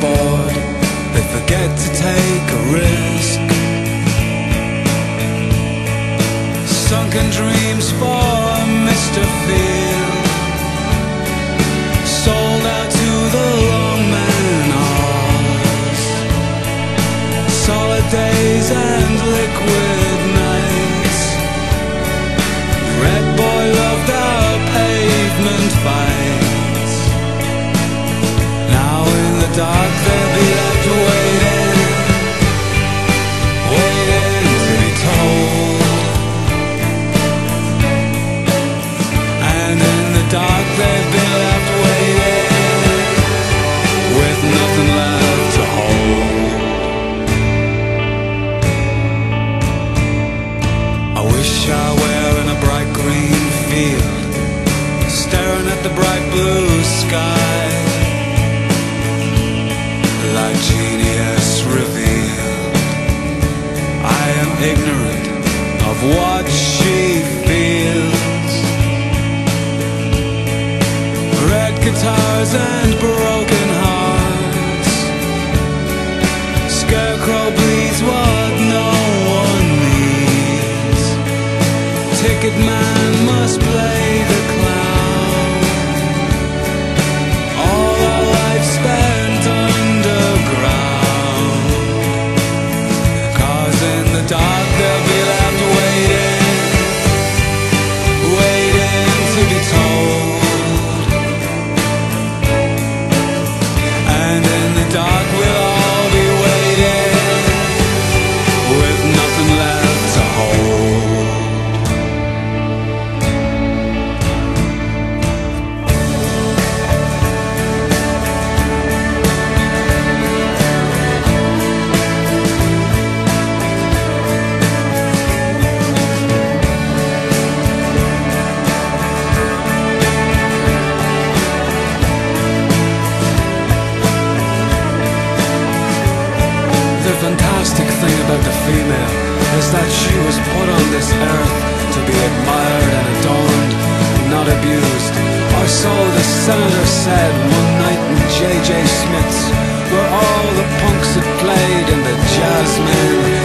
bored, they forget to take a risk. Sunken dreams for Mr. Field, sold out to the long man hours. Solid days and liquid dark waiting, waiting to be told. And in the dark they've been left waiting, with nothing left to hold. I wish I were in a bright green field, staring at the bright blue sky. Genius revealed, I am ignorant of what she feels. Red guitars and broken hearts. Scarecrow bleeds what no one needs. Ticket man must play the fantastic thing about the female is that she was put on this earth to be admired and adorned, not abused. Or so the senator said one night in J.J. Smith's, where all the punks had played and the day.